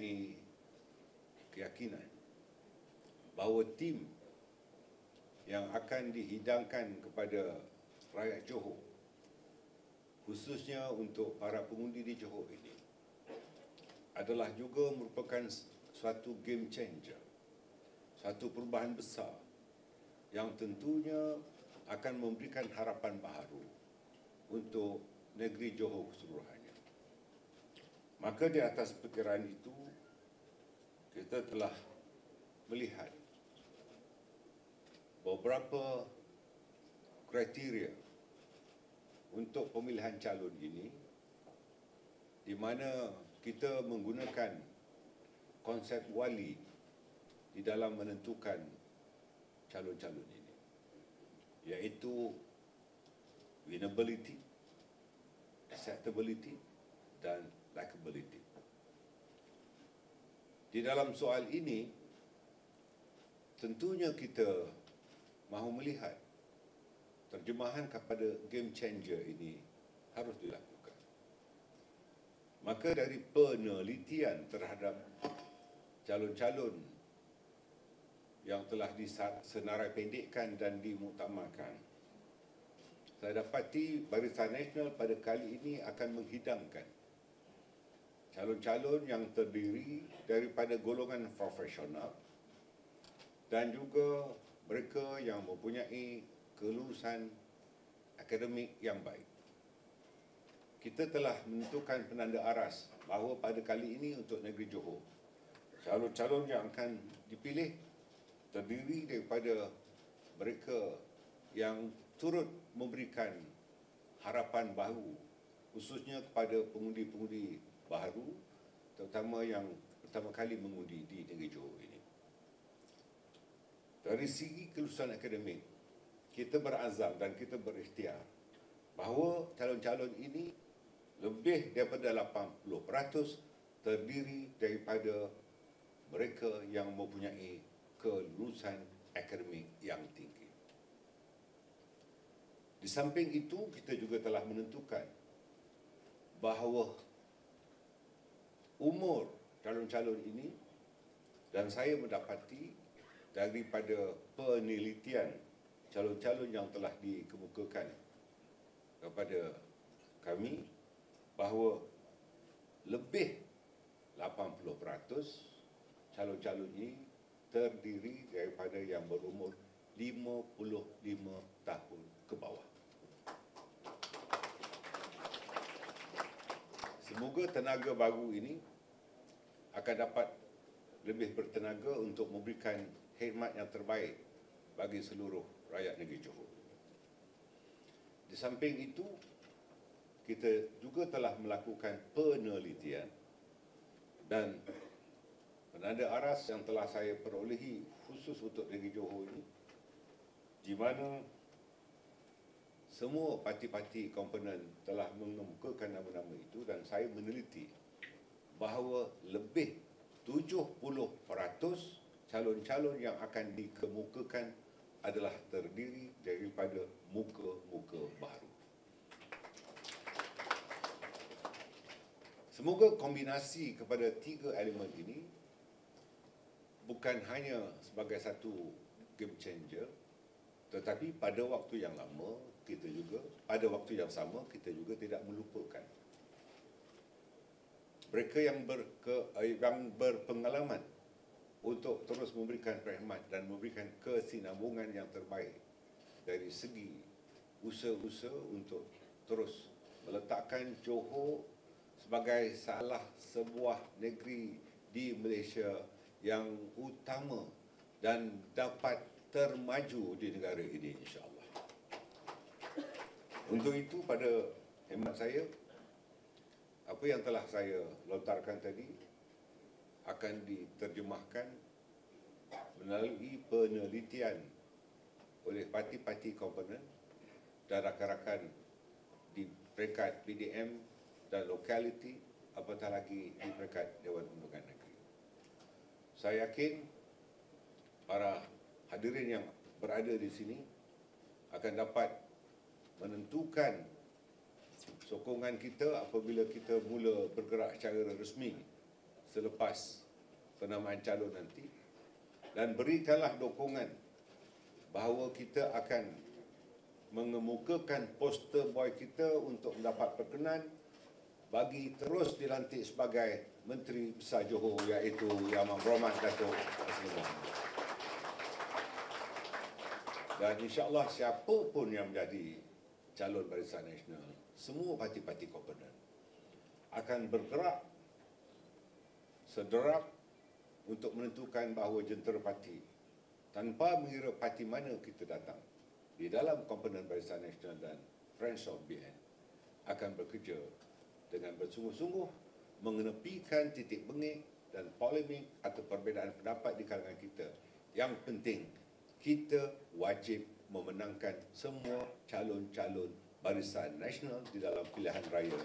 mempunyai keyakinan bahawa tim yang akan dihidangkan kepada rakyat Johor khususnya untuk para pengundi di Johor ini adalah juga merupakan suatu game changer satu perubahan besar yang tentunya akan memberikan harapan baru untuk negeri Johor keseluruhan. Maka di atas perkiraan itu kita telah melihat beberapa kriteria untuk pemilihan calon ini di mana kita menggunakan konsep wali di dalam menentukan calon-calon ini iaitu winnability, acceptability dan likability. Di dalam soal ini tentunya kita mahu melihat terjemahan kepada game changer ini harus dilakukan. Maka dari penelitian terhadap calon-calon yang telah disenarai pendekkan dan dimuktamarkan, saya dapati Barisan Nasional pada kali ini akan menghidangkan calon-calon yang terdiri daripada golongan profesional dan juga mereka yang mempunyai kelulusan akademik yang baik. Kita telah menentukan penanda aras bahawa pada kali ini untuk negeri Johor, calon-calon yang akan dipilih terdiri daripada mereka yang turut memberikan harapan baru khususnya kepada pengundi-pengundi baru terutama yang pertama kali mengundi di negeri Johor ini. Dari segi kelulusan akademik, kita berazam dan kita berikhtiar bahawa calon-calon ini lebih daripada 80% terdiri daripada mereka yang mempunyai kelulusan akademik yang tinggi. Di samping itu, kita juga telah menentukan bahawa umur calon-calon ini dan saya mendapati daripada penelitian calon-calon yang telah dikemukakan kepada kami bahawa lebih 80% calon-calon ini terdiri daripada yang berumur 55 tahun ke bawah. Semoga tenaga baru ini akan dapat lebih bertenaga untuk memberikan khidmat yang terbaik bagi seluruh rakyat negeri Johor. Di samping itu, kita juga telah melakukan penelitian dan penanda aras yang telah saya perolehi khusus untuk negeri Johor ini di mana semua parti-parti komponen telah mengemukakan nama-nama itu dan saya meneliti bahawa lebih 70% calon-calon yang akan dikemukakan adalah terdiri daripada muka-muka baru. Semoga kombinasi kepada tiga elemen ini bukan hanya sebagai satu game changer tetapi pada waktu yang lama kita juga pada waktu yang sama kita juga tidak melupakan mereka yang berke, yang berpengalaman untuk terus memberikan rahmat dan memberikan kesinambungan yang terbaik dari segi usaha-usaha untuk terus meletakkan Johor sebagai salah sebuah negeri di Malaysia yang utama dan dapat termaju di negara ini insyaAllah. Untuk itu pada hemat saya, apa yang telah saya lontarkan tadi akan diterjemahkan melalui penelitian oleh parti-parti komponen dan rakan-rakan di peringkat PDM dan lokaliti apatah lagi di peringkat Dewan Undangan Negeri. Saya yakin para hadirin yang berada di sini akan dapat menentukan sokongan kita apabila kita mula bergerak secara resmi selepas penamaan calon nanti dan berikanlah dokongan bahawa kita akan mengemukakan poster boy kita untuk mendapat perkenan bagi terus dilantik sebagai Menteri Besar Johor iaitu Yang Berhormat Datuk Mohamad. Dan insyaAllah siapa pun yang menjadi calon Barisan Nasional, semua parti-parti komponen akan bergerak sederap untuk menentukan bahawa jentera parti tanpa mengira parti mana kita datang di dalam komponen Barisan Nasional dan Friends of BN akan bekerja dengan bersungguh-sungguh mengenepikan titik bengik dan polemik atau perbezaan pendapat di kalangan kita. Yang penting, kita wajib memenangkan semua calon-calon barisan nasional di dalam pilihan raya.